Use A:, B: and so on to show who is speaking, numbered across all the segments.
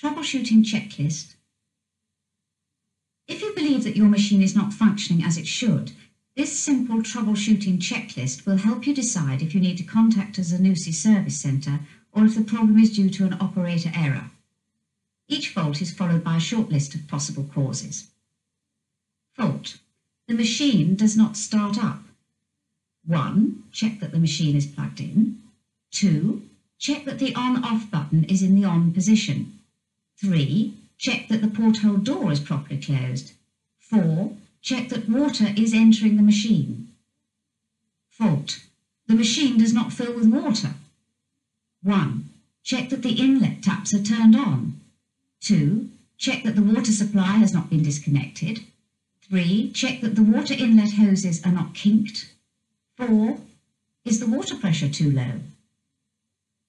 A: Troubleshooting checklist. If you believe that your machine is not functioning as it should, this simple troubleshooting checklist will help you decide if you need to contact a Zanussi service centre or if the problem is due to an operator error. Each fault is followed by a short list of possible causes. Fault. The machine does not start up. 1. Check that the machine is plugged in. 2. Check that the on-off button is in the on position. 3. Check that the porthole door is properly closed. 4. Check that water is entering the machine. Fault. The machine does not fill with water. 1. Check that the inlet taps are turned on. 2. Check that the water supply has not been disconnected. 3. Check that the water inlet hoses are not kinked. 4. Is the water pressure too low?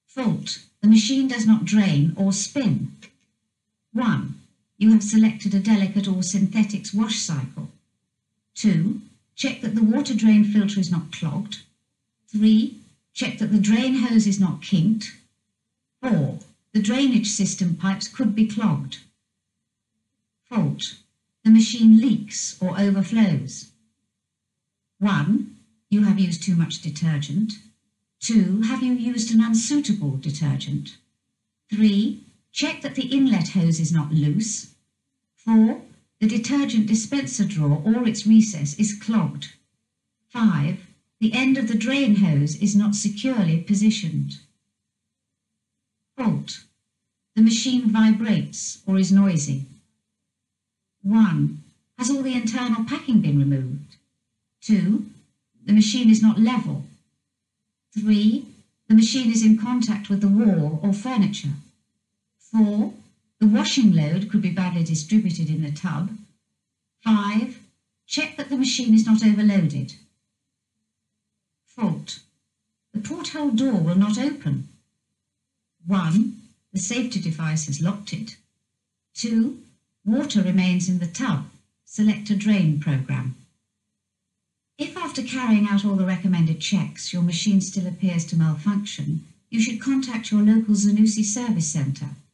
A: Fault. The machine does not drain or spin. 1. You have selected a delicate or synthetics wash cycle. 2. Check that the water drain filter is not clogged. 3. Check that the drain hose is not kinked. 4. The drainage system pipes could be clogged. Fault. The machine leaks or overflows. 1. You have used too much detergent. 2. Have you used an unsuitable detergent? 3. Check that the inlet hose is not loose. 4. The detergent dispenser drawer or its recess is clogged. 5. The end of the drain hose is not securely positioned. Fault. The machine vibrates or is noisy. 1. Has all the internal packing been removed? 2. The machine is not level. 3. The machine is in contact with the wall or furniture. 4. The washing load could be badly distributed in the tub. 5. Check that the machine is not overloaded. Fault. The porthole door will not open. 1. The safety device has locked it. 2. Water remains in the tub. Select a drain program. If after carrying out all the recommended checks your machine still appears to malfunction, you should contact your local Zanussi service centre